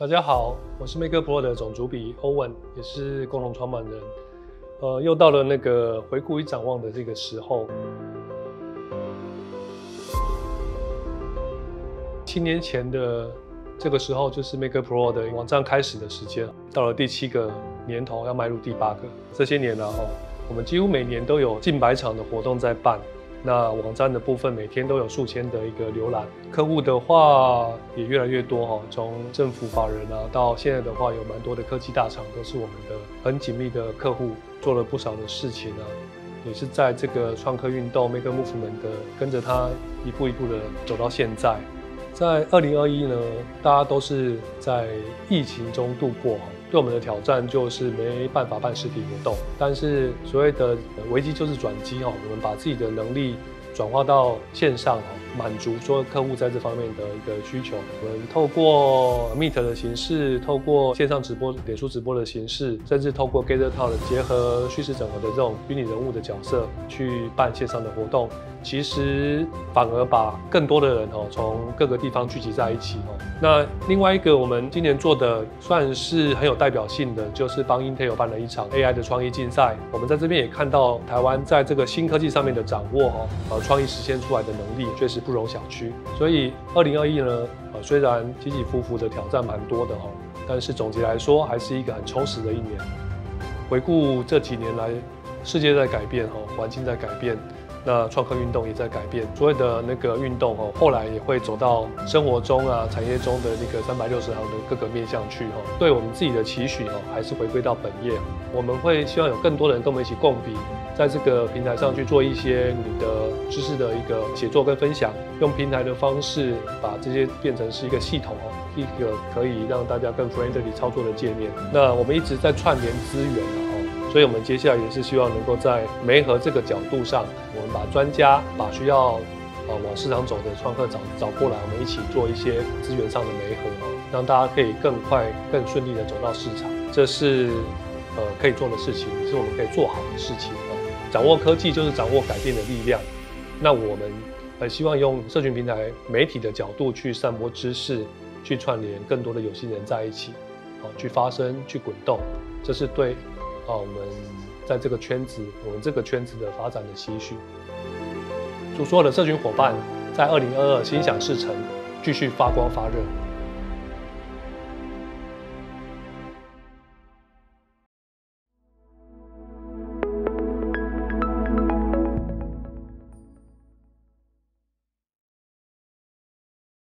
大家好，我是 Maker Pro 的总主笔 Owen，，也是共同创办人。呃，又到了那个回顾与展望的这个时候。七年前的这个时候，就是 Maker Pro 的网站开始的时间。到了第七个年头，要迈入第八个。这些年了哦，我们几乎每年都有近百场的活动在办。那网站的部分每天都有数千的一个浏览，客户的话也越来越多哈。从政府法人啊，到现在的话有蛮多的科技大厂都是我们的很紧密的客户，做了不少的事情啊，也是在这个创客运动 Make Movement 的跟着他一步一步的走到现在。在二零二一呢，大家都是在疫情中度过。对我们的挑战就是没办法办实体活动，但是所谓的危机就是转机哦，我们把自己的能力转化到线上哦，满足说客户在这方面的一个需求。我们透过 Meet 的形式，透过线上直播、脸书直播的形式，甚至透过 Gather Talk 结合虚实整合的这种虚拟人物的角色去办线上的活动。其实反而把更多的人哦从各个地方聚集在一起哦。那另外一个我们今年做的算是很有代表性的，就是帮 Intel 办了一场 AI 的创意竞赛。我们在这边也看到台湾在这个新科技上面的掌握哈，呃，创意实现出来的能力确实不容小觑。所以二零二一呢，呃，虽然起起伏伏的挑战蛮多的哦，但是总结来说还是一个很充实的一年。回顾这几年来，世界在改变哈，环境在改变。那创客运动也在改变，所谓的那个运动哦，后来也会走到生活中啊、产业中的那个三百六十行的各个面向去哈。对我们自己的期许哦，还是回归到本业，我们会希望有更多的人跟我们一起共笔，在这个平台上去做一些你的知识的一个写作跟分享，用平台的方式把这些变成是一个系统哦，一个可以让大家更 friendly 操作的界面。那我们一直在串联资源。所以，我们接下来也是希望能够在媒合这个角度上，我们把专家、把需要呃往市场走的创客找找过来，我们一起做一些资源上的媒合，让大家可以更快、更顺利的走到市场。这是呃可以做的事情，是我们可以做好的事情。掌握科技就是掌握改变的力量。那我们很希望用社群平台、媒体的角度去散播知识，去串联更多的有心人在一起，好去发声、去滚动。这是对。啊，我们在这个圈子，我们这个圈子的发展的期许，祝所有的社群伙伴在二零二二心想事成，继续发光发热。